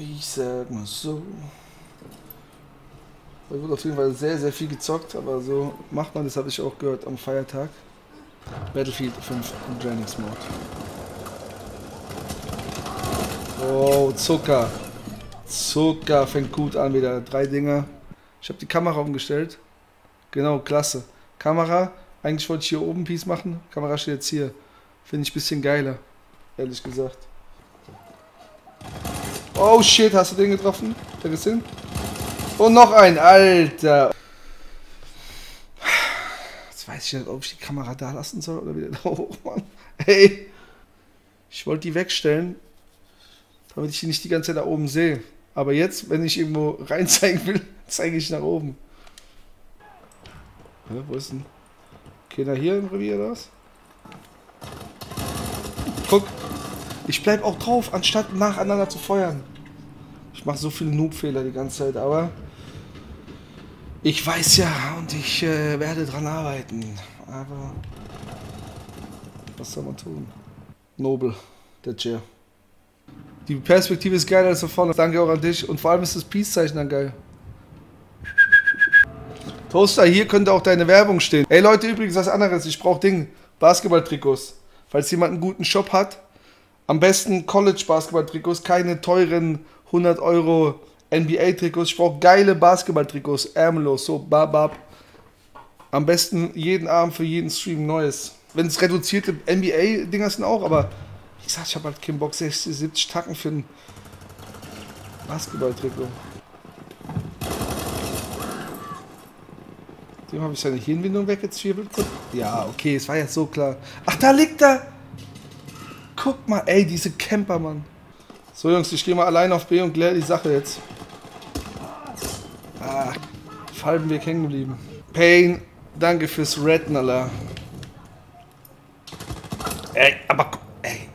Ich sag mal so. Da wird auf jeden Fall sehr, sehr viel gezockt, aber so macht man das, habe ich auch gehört, am Feiertag. Battlefield 5 Dranix Mode. Oh, Zucker. Zucker fängt gut an wieder. Drei Dinger. Ich habe die Kamera umgestellt. Genau, klasse. Kamera, eigentlich wollte ich hier oben Piece machen. Kamera steht jetzt hier. Finde ich ein bisschen geiler, ehrlich gesagt. Oh shit, hast du den getroffen? Der gesehen? Und noch ein, Alter. Jetzt weiß ich nicht, ob ich die Kamera da lassen soll oder wieder da hoch, Mann. Hey. Ich wollte die wegstellen, damit ich die nicht die ganze Zeit da oben sehe. Aber jetzt, wenn ich irgendwo rein zeigen will, zeige ich nach oben. Ja, wo ist denn? Keiner hier im Revier oder was? Guck. Ich bleib auch drauf, anstatt nacheinander zu feuern. Ich mache so viele Noob-Fehler die ganze Zeit, aber ich weiß ja und ich äh, werde dran arbeiten. Aber was soll man tun? Nobel, der Chair. Die Perspektive ist geiler als da vorne. Danke auch an dich. Und vor allem ist das Peace-Zeichen dann geil. Toaster, hier könnte auch deine Werbung stehen. Ey Leute, übrigens was anderes. Ich brauche Ding. Basketball-Trikots. Falls jemand einen guten Shop hat, am besten College-Basketball-Trikots. Keine teuren 100 Euro NBA-Trikots. Ich brauche geile Basketball-Trikots. Ärmellos, so babab. Am besten jeden Abend für jeden Stream Neues. Wenn es reduzierte NBA-Dinger sind auch, aber wie gesagt, ich habe halt keinen Bock, 60, 70 Tacken für ein Basketball-Trikot. Dem habe ich seine Hirnwindung weggezwirbelt. Ja, okay, es war jetzt so klar. Ach, da liegt er! Guck mal, ey, diese Camper, Mann. So, Jungs, ich gehe mal allein auf B und kläre die Sache jetzt. Ah, falben wir hängen geblieben. Pain, danke fürs Retten, Alter. Ey, aber... Ey.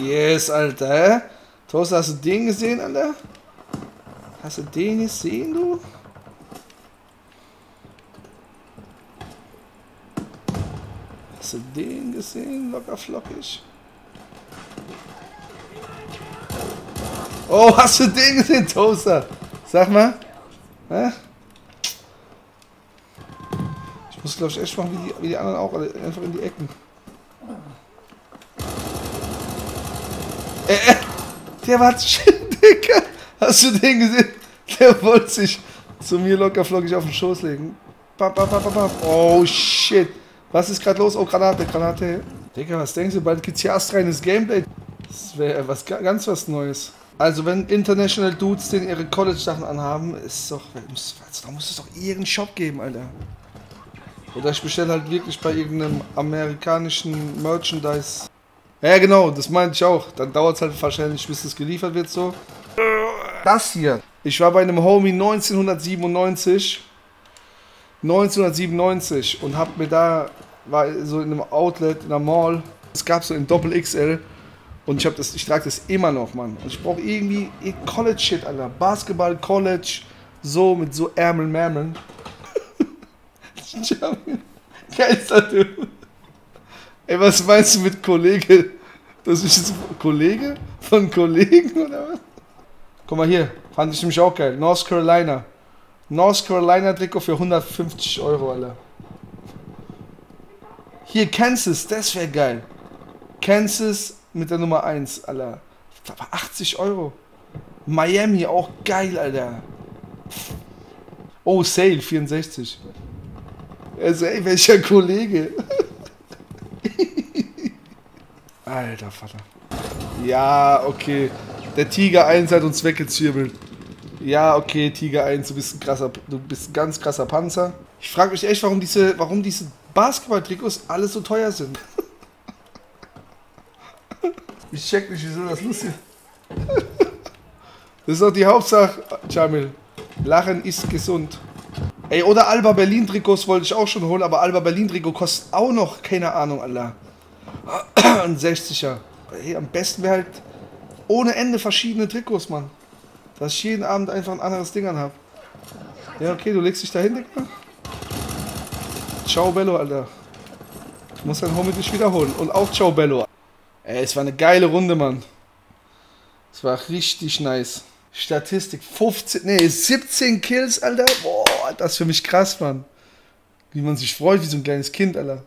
Yes, Alter. Toast, hast du den gesehen, Alter? Hast du den gesehen, du? Hast du den gesehen? Locker flockig. Oh, hast du den gesehen, Toaster? Sag mal. Hä? Ich muss, glaube ich, echt machen, wie die, wie die anderen auch. Einfach in die Ecken. Äh, äh, der war Dicker. Hast du den gesehen? Der wollte sich zu mir locker flockig auf den Schoß legen. Bap, bap, bap, bap. Oh shit. Was ist gerade los? Oh, Granate, Granate. Digga, was denkst du? Bald gibt's hier astreines Gameplay. Das wäre was ganz was Neues. Also, wenn International Dudes den ihre College-Sachen anhaben, ist doch. Da muss es doch irgendeinen Shop geben, Alter. Oder ich bestelle halt wirklich bei irgendeinem amerikanischen Merchandise. Ja, genau, das meinte ich auch. Dann dauert es halt wahrscheinlich, bis es geliefert wird, so. Das hier. Ich war bei einem Homie 1997. 1997 und hab mir da, war so in einem Outlet, in einer Mall. Es gab so in Doppel XL. Und ich hab das, ich trage das immer noch, Mann. Und ich brauche irgendwie College-Shit, Alter. Basketball, College, so mit so Ärmeln, Märmeln. Geilster Typ. Ey, was meinst du mit Kollege? Das ist jetzt Kollege? Von Kollegen oder was? Guck mal hier, fand ich nämlich auch geil. North Carolina. North Carolina Trikot für 150 Euro, Alter. Hier, Kansas, das wäre geil. Kansas mit der Nummer 1, Alter. 80 Euro. Miami, auch geil, Alter. Oh, Sale, 64. Also, ey, welcher Kollege? Alter Vater. Ja, okay. Der Tiger 1 hat uns weggezwirbelt. Ja, okay, Tiger 1, du bist ein krasser, du bist ein ganz krasser Panzer. Ich frage mich echt, warum diese, warum diese Basketball-Trikots alle so teuer sind. ich check nicht, wieso das lustig Das ist doch die Hauptsache, Jamil. Lachen ist gesund. Ey, oder Alba Berlin Trikots wollte ich auch schon holen, aber Alba Berlin Trikot kostet auch noch, keine Ahnung, Alter. Ein 60er. Ey, am besten wäre halt ohne Ende verschiedene Trikots, Mann. Dass ich jeden Abend einfach ein anderes Ding anhab. Ja, okay, du legst dich da hin, Digga. Ciao, Bello, Alter. muss sein Homie dich wiederholen. Und auch Ciao Bello. Ey, es war eine geile Runde, Mann. Es war richtig nice. Statistik 15, nee, 17 Kills, Alter. Boah, das ist für mich krass, Mann. Wie man sich freut, wie so ein kleines Kind, Alter.